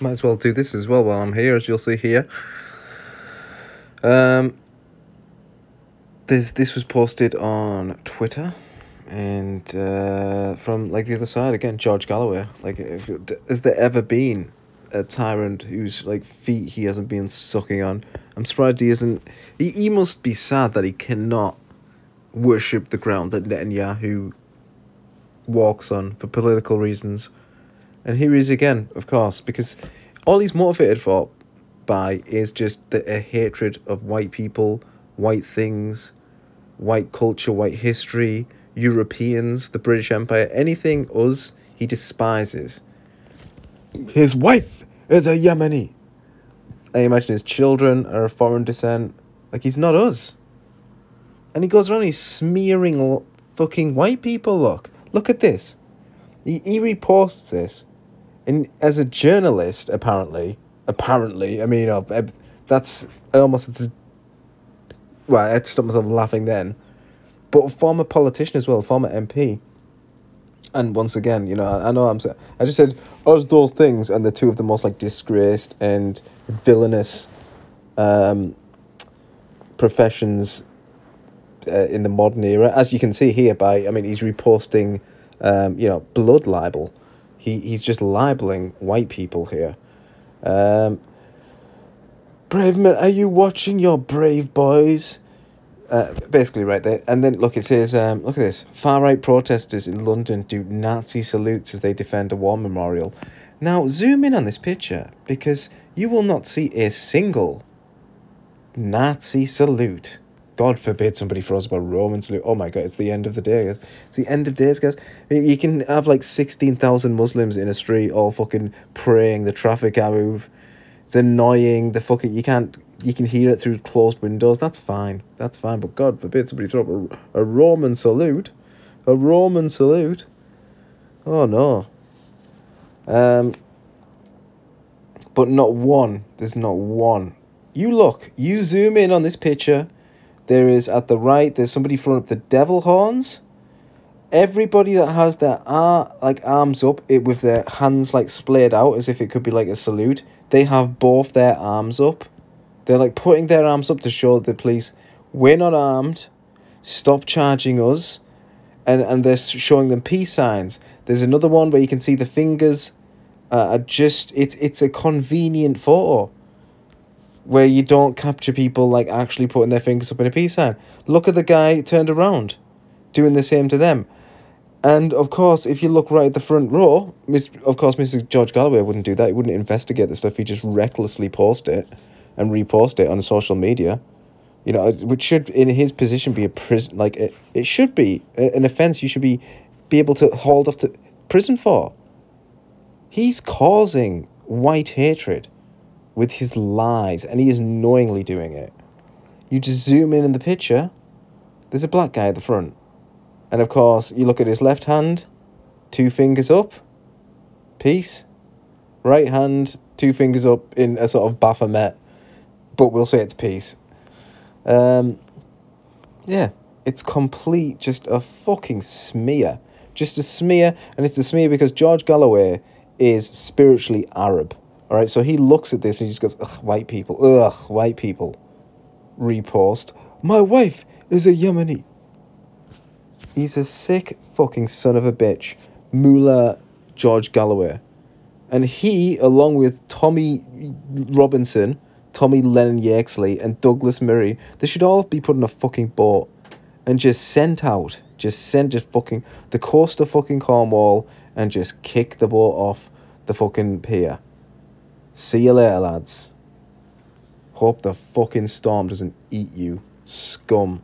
might as well do this as well while I'm here, as you'll see here. Um, this this was posted on Twitter, and uh, from like the other side again, George Galloway. Like, if, has there ever been a tyrant whose like feet he hasn't been sucking on? I'm surprised he isn't. He he must be sad that he cannot worship the ground that Netanyahu walks on for political reasons. And here he is again, of course, because all he's motivated for by is just the, a hatred of white people, white things, white culture, white history, Europeans, the British Empire, anything us, he despises. His wife is a Yemeni. I imagine his children are of foreign descent. Like, he's not us. And he goes around, he's smearing fucking white people. Look, look at this. He, he reposts this. And as a journalist, apparently, apparently, I mean, eh, that's almost, well, I had to stop myself laughing then. But former politician as well, former MP. And once again, you know, I, I know I'm, I just said, us those things, and they're two of the most, like, disgraced and villainous um, professions uh, in the modern era, as you can see here by, I mean, he's reposting, um, you know, blood libel. He he's just libeling white people here. Um, brave men, are you watching your brave boys? Uh, basically, right there, and then look, it says, um, look at this: far right protesters in London do Nazi salutes as they defend a war memorial. Now, zoom in on this picture because you will not see a single Nazi salute. God forbid somebody throws a Roman salute. Oh my God, it's the end of the day, guys. It's the end of days, guys. You can have like 16,000 Muslims in a street all fucking praying, the traffic can't move. It's annoying. The fucking, you can't, you can hear it through closed windows. That's fine. That's fine. But God forbid somebody throw up a, a Roman salute. A Roman salute. Oh no. Um, but not one. There's not one. You look, you zoom in on this picture. There is at the right, there's somebody throwing up the devil horns. Everybody that has their ar- like arms up it with their hands like splayed out as if it could be like a salute, they have both their arms up. They're like putting their arms up to show the police we're not armed. Stop charging us. And and they're showing them peace signs. There's another one where you can see the fingers uh, are just it's it's a convenient photo where you don't capture people like actually putting their fingers up in a peace sign. Look at the guy turned around, doing the same to them. And of course, if you look right at the front row, Miss, of course, Mr. George Galloway wouldn't do that. He wouldn't investigate the stuff. He just recklessly post it and repost it on social media. You know, which should, in his position, be a prison. Like it, it should be an offense. You should be be able to hold off to prison for. He's causing white hatred with his lies, and he is knowingly doing it. You just zoom in in the picture, there's a black guy at the front. And of course, you look at his left hand, two fingers up, peace. Right hand, two fingers up in a sort of Baphomet, but we'll say it's peace. Um, yeah, it's complete, just a fucking smear. Just a smear, and it's a smear because George Galloway is spiritually Arab. All right, so he looks at this and he just goes, ugh, white people, ugh, white people. Repost, my wife is a Yemeni. He's a sick fucking son of a bitch, Mullah George Galloway. And he, along with Tommy Robinson, Tommy Lennon Yaxley, and Douglas Murray, they should all be put in a fucking boat and just sent out. Just sent just fucking the coast of fucking Cornwall and just kick the boat off the fucking pier. See you later, lads. Hope the fucking storm doesn't eat you, scum.